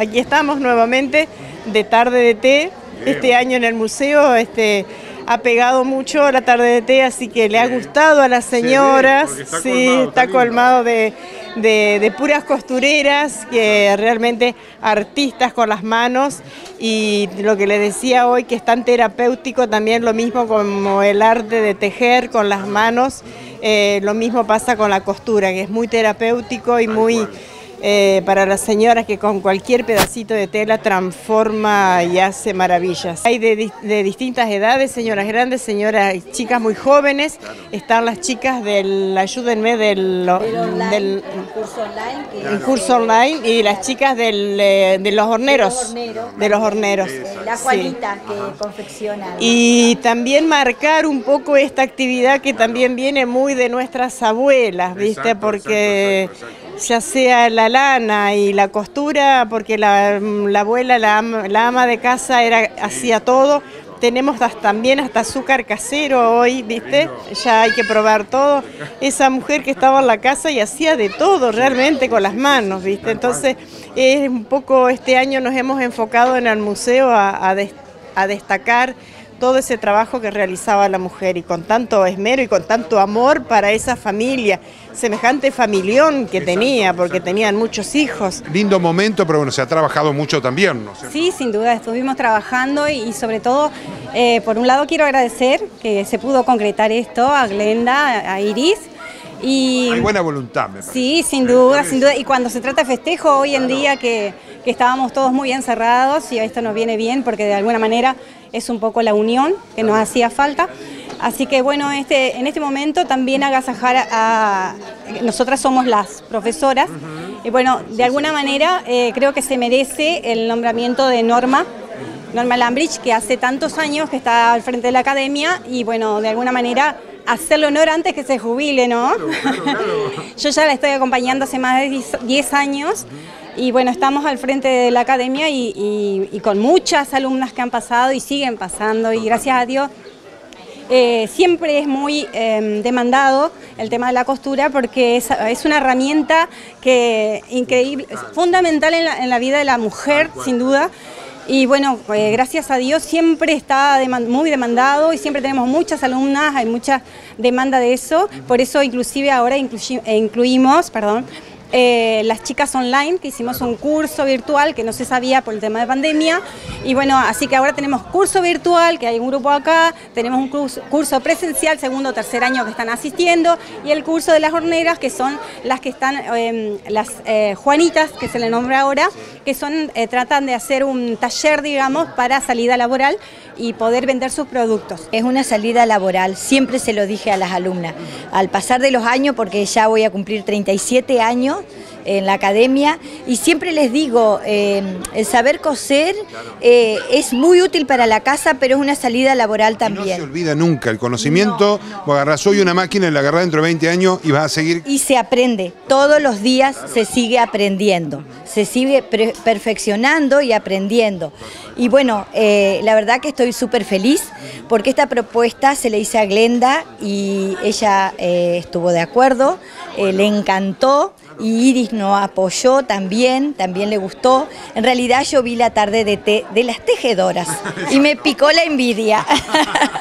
Aquí estamos nuevamente de tarde de té. Este año en el museo este, ha pegado mucho la tarde de té, así que le ha gustado a las señoras. sí, está colmado de, de, puras costureras, que realmente artistas con las manos. Y lo que le decía hoy, que es tan terapéutico también, lo mismo como el arte de tejer con las manos. Eh, lo mismo pasa con la costura, que es muy terapéutico y muy eh, para las señoras que con cualquier pedacito de tela transforma y hace maravillas. Hay de, distintas edades, señoras grandes, señoras, chicas muy jóvenes, están las chicas del, ayúdenme, del, del, curso online, y las chicas eh, de los horneros, de los horneros. La Juanita que confecciona. Y también marcar un poco esta actividad que también viene muy de nuestras abuelas, ¿viste? Porque ya sea la lana y la costura, porque la, abuela, la, ama de casa, era, hacía todo. Tenemos también hasta azúcar casero hoy, ¿viste? Ya hay que probar todo. Esa mujer que estaba en la casa y hacía de todo realmente con las manos, ¿viste? Entonces, es un poco este año nos hemos enfocado en el museo a, a destacar todo ese trabajo que realizaba la mujer y con tanto esmero y con tanto amor para esa familia, semejante familión que tenía, porque tenían muchos hijos. Lindo momento, pero bueno, se ha trabajado mucho también, ¿no? Sí, sin duda, estuvimos trabajando y, sobre todo, eh, por un lado quiero agradecer que se pudo concretar esto a Glenda, a Iris, y, Hay buena voluntad, me parece. Sí, sin duda, sin duda. Y cuando se trata de festejo, hoy en día que, que, estábamos todos muy encerrados y esto nos viene bien porque de alguna manera es un poco la unión que nos hacía falta. Así que bueno, este, en este momento también agasajar a... Nosotras somos las profesoras y bueno, de alguna manera eh, creo que se merece el nombramiento de Norma, Norma Lambridge, que hace tantos años que está al frente de la academia y bueno, de alguna manera hacerle honor antes que se jubile, ¿no? Yo ya la estoy acompañando hace más de 10 años. Y bueno, estamos al frente de la academia y, con muchas alumnas que han pasado y siguen pasando y gracias a Dios eh, siempre es muy em, demandado el tema de la costura porque es, una herramienta que increíble, fundamental en la, vida de la mujer, sin duda. Y bueno, eh, gracias a Dios siempre está muy demandado y siempre tenemos muchas alumnas, hay mucha demanda de eso. Por eso inclusive ahora incluimos, perdón, eh, las chicas online, que hicimos un curso virtual que no se sabía por el tema de pandemia. Y bueno, así que ahora tenemos curso virtual, que hay un grupo acá, tenemos un curso, presencial, segundo o tercer año que están asistiendo, y el curso de las horneras, que son las que están, em, las eh, Juanitas, que se le nombra ahora, que son, eh, tratan de hacer un taller, digamos, para salida laboral y poder vender sus productos. Es una salida laboral, siempre se lo dije a las alumnas. Al pasar de los años, porque ya voy a cumplir 37 años, en la academia. Y siempre les digo, eh, el saber coser eh, es muy útil para la casa, pero es una salida laboral también. no se olvida nunca el conocimiento, vos agarrás hoy una máquina y la agarrás dentro de 20 años y vas a seguir... Y se aprende, todos los días se sigue aprendiendo, se sigue perfeccionando y aprendiendo. Y bueno, eh, la verdad que estoy súper feliz porque esta propuesta se le hice a Glenda y ella estuvo de acuerdo, le encantó y Iris nos apoyó también, también le gustó. En realidad yo vi la tarde de, de las tejedoras y me picó la envidia.